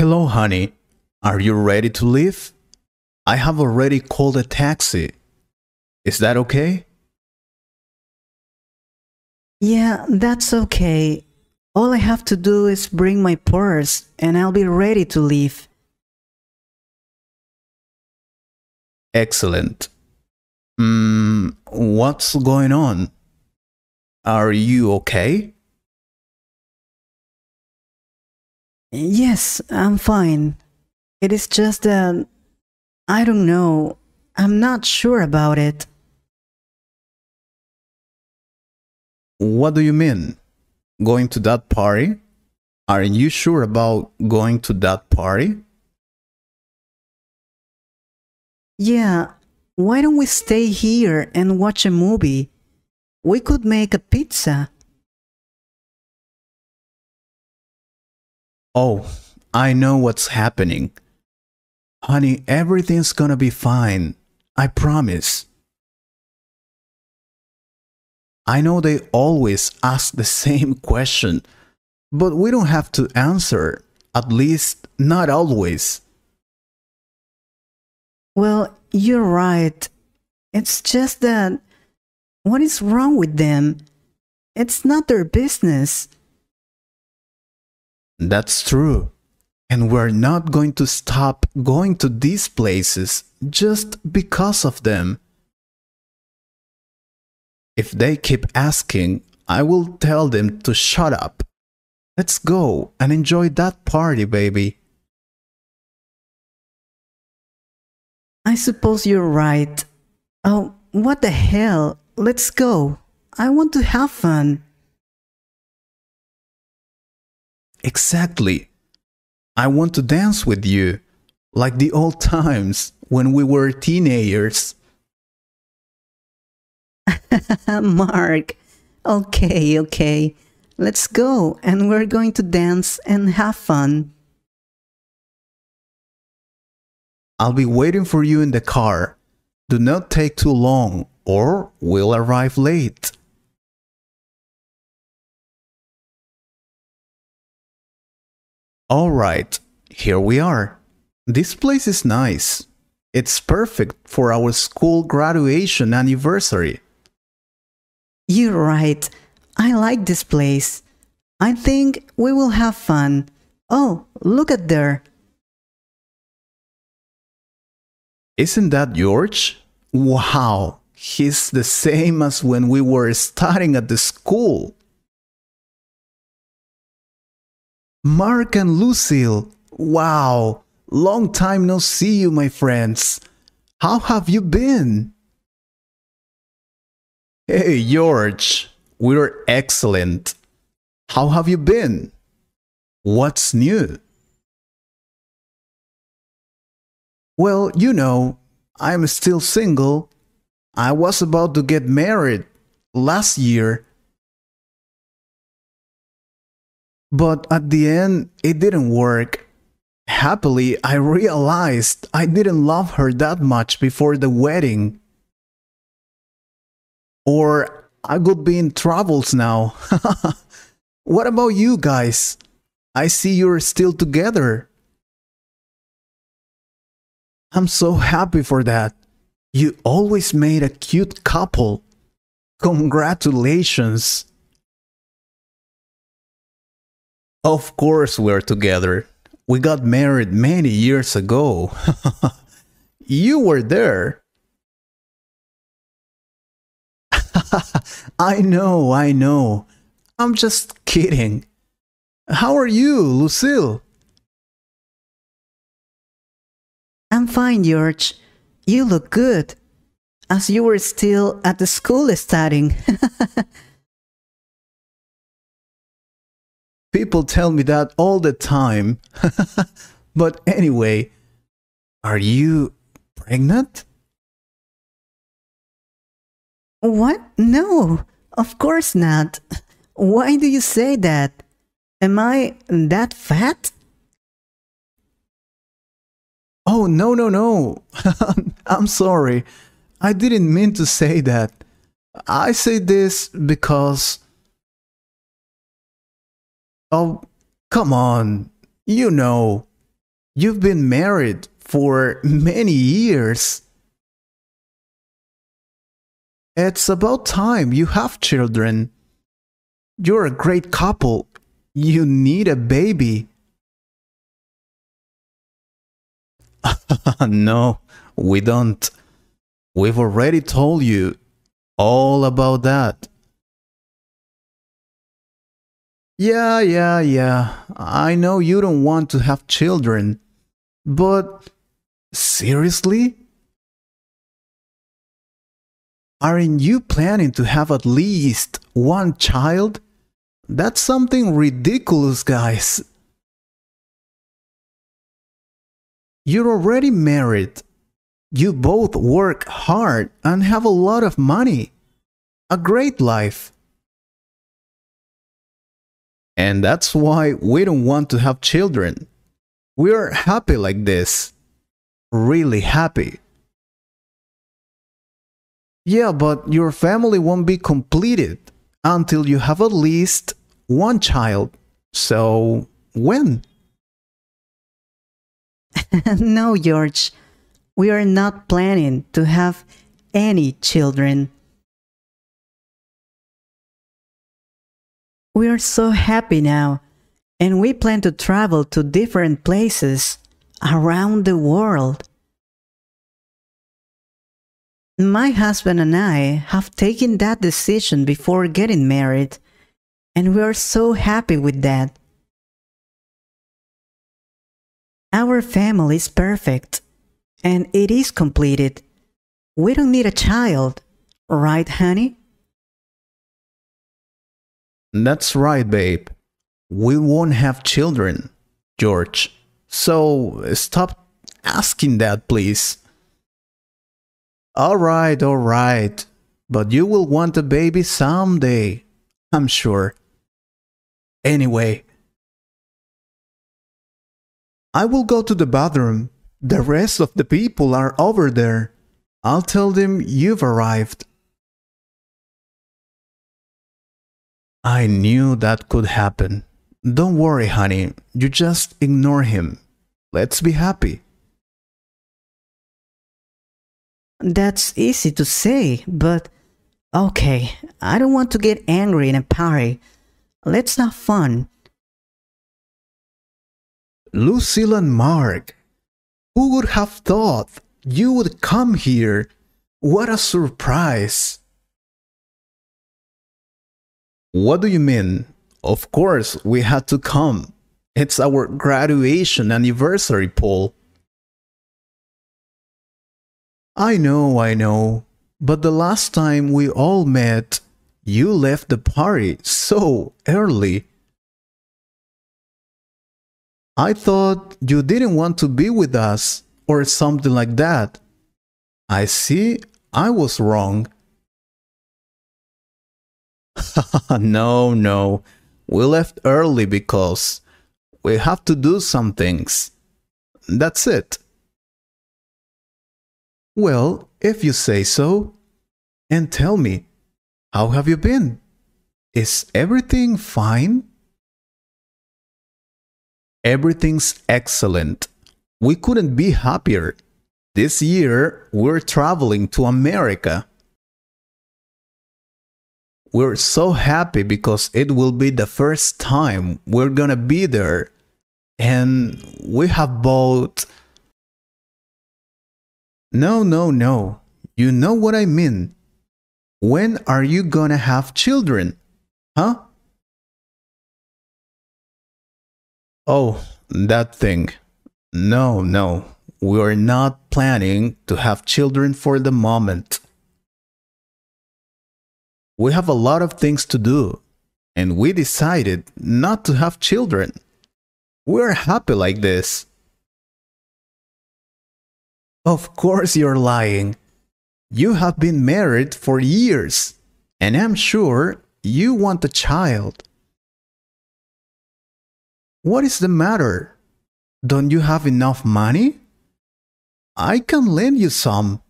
Hello, honey. Are you ready to leave? I have already called a taxi. Is that okay? Yeah, that's okay. All I have to do is bring my purse and I'll be ready to leave. Excellent. Hmm, what's going on? Are you okay? Yes, I'm fine. It is just that I don't know. I'm not sure about it. What do you mean? Going to that party? Are you sure about going to that party? Yeah, why don't we stay here and watch a movie? We could make a pizza. Oh, I know what's happening. Honey, everything's gonna be fine. I promise. I know they always ask the same question, but we don't have to answer, at least not always. Well, you're right. It's just that what is wrong with them? It's not their business. That's true. And we're not going to stop going to these places just because of them. If they keep asking, I will tell them to shut up. Let's go and enjoy that party, baby. I suppose you're right. Oh, what the hell? Let's go. I want to have fun. Exactly. I want to dance with you, like the old times when we were teenagers. Mark, okay, okay. Let's go and we're going to dance and have fun. I'll be waiting for you in the car. Do not take too long or we'll arrive late. All right, here we are. This place is nice. It's perfect for our school graduation anniversary. You're right. I like this place. I think we will have fun. Oh, look at there. Isn't that George? Wow, he's the same as when we were studying at the school. Mark and Lucille, wow, long time no see you, my friends. How have you been? Hey, George, we're excellent. How have you been? What's new? Well, you know, I'm still single. I was about to get married last year. But at the end, it didn't work. Happily, I realized I didn't love her that much before the wedding. Or I could be in troubles now. what about you guys? I see you're still together. I'm so happy for that. You always made a cute couple. Congratulations. Of course, we're together. We got married many years ago. you were there. I know, I know. I'm just kidding. How are you, Lucille? I'm fine, George. You look good. As you were still at the school studying. People tell me that all the time. but anyway, are you pregnant? what? No, of course not. Why do you say that? Am I that fat? Oh, no, no, no. I'm sorry. I didn't mean to say that. I say this because. Oh, come on. You know, You've been married for many years. It's about time you have children. You're a great couple. You need a baby. no, we don't. We've already told you all about that. Yeah, yeah, yeah. I know you don't want to have children, but seriously? Aren't you planning to have at least one child? That's something ridiculous, guys. You're already married. You both work hard and have a lot of money. A great life. And that's why we don't want to have children. We're happy like this. Really happy. Yeah, but your family won't be completed until you have at least one child. So, when? no, George. We are not planning to have any children. We are so happy now, and we plan to travel to different places around the world. My husband and I have taken that decision before getting married, and we are so happy with that. Our family is perfect, and it is completed. We don't need a child, right, honey? That's right, babe. We won't have children, George. So stop asking that, please. All right, all right. But you will want a baby someday, I'm sure. Anyway, I will go to the bathroom. The rest of the people are over there. I'll tell them you've arrived. I knew that could happen. Don't worry, honey. You just ignore him. Let's be happy. That's easy to say, but okay, I don't want to get angry in a party. Let's have fun. Lucille and Mark, who would have thought you would come here? What a surprise! What do you mean? Of course, we had to come. It's our graduation anniversary, Paul. I know, I know. But the last time we all met, you left the party so early. I thought you didn't want to be with us or something like that. I see I was wrong. no, no. We left early because we have to do some things. That's it. Well, if you say so. And tell me, how have you been? Is everything fine? Everything's excellent. We couldn't be happier. This year, we're traveling to America. We're so happy because it will be the first time we're gonna be there. And we have bought. No, no, no. You know what I mean. When are you gonna have children? Huh? Oh, that thing. No, no. We're not planning to have children for the moment. We have a lot of things to do, and we decided not to have children. We're happy like this. Of course, you're lying. You have been married for years, and I'm sure you want a child. What is the matter? Don't you have enough money? I can lend you some.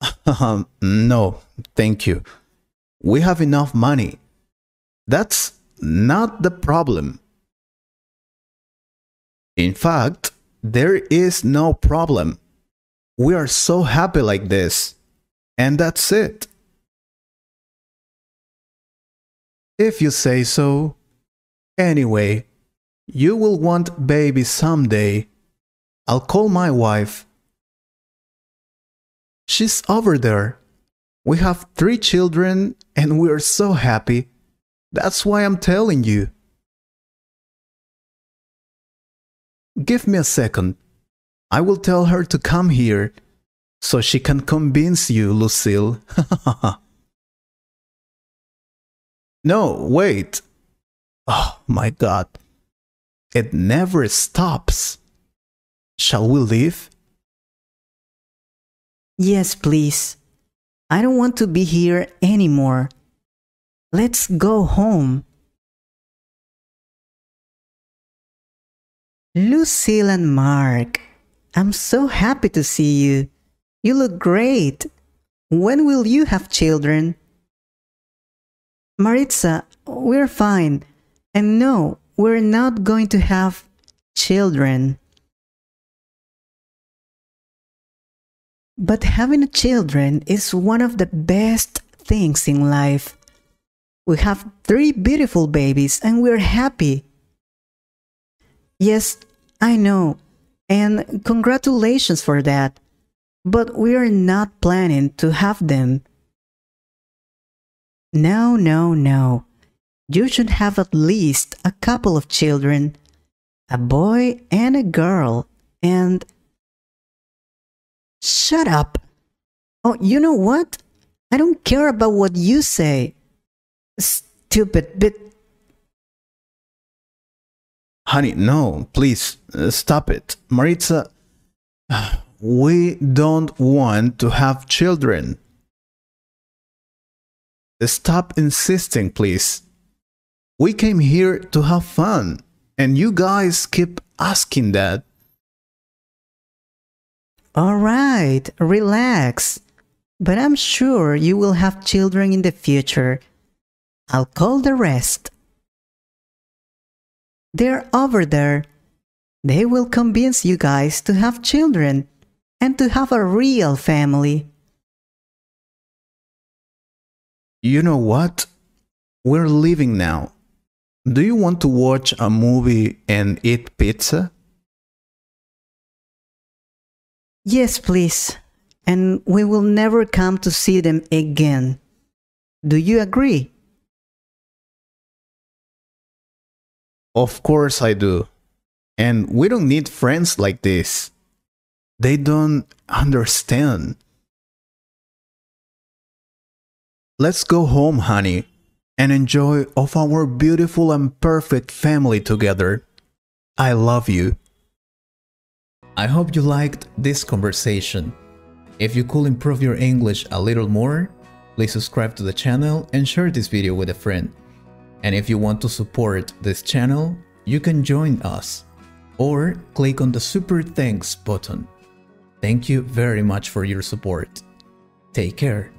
Um, no, thank you. We have enough money. That's not the problem. In fact, there is no problem. We are so happy like this. And that's it. If you say so. Anyway, you will want baby someday. I'll call my wife. She's over there. We have three children and we're so happy. That's why I'm telling you. Give me a second. I will tell her to come here so she can convince you, Lucille. no, wait. Oh my god. It never stops. Shall we leave? Yes, please. I don't want to be here anymore. Let's go home. Lucille and Mark, I'm so happy to see you. You look great. When will you have children? Maritza, we're fine. And no, we're not going to have children. But having children is one of the best things in life. We have three beautiful babies and we're happy. Yes, I know, and congratulations for that. But we're not planning to have them. No, no, no. You should have at least a couple of children a boy and a girl, and. Shut up! Oh, you know what? I don't care about what you say. Stupid bit. Honey, no, please uh, stop it. Maritza, we don't want to have children. Stop insisting, please. We came here to have fun, and you guys keep asking that. All right, relax. But I'm sure you will have children in the future. I'll call the rest. They're over there. They will convince you guys to have children and to have a real family. You know what? We're leaving now. Do you want to watch a movie and eat pizza? Yes, please. And we will never come to see them again. Do you agree? Of course I do. And we don't need friends like this. They don't understand. Let's go home, honey and enjoy of our beautiful and perfect family together. I love you. I hope you liked this conversation. If you could improve your English a little more, please subscribe to the channel and share this video with a friend. And if you want to support this channel, you can join us or click on the super thanks button. Thank you very much for your support. Take care.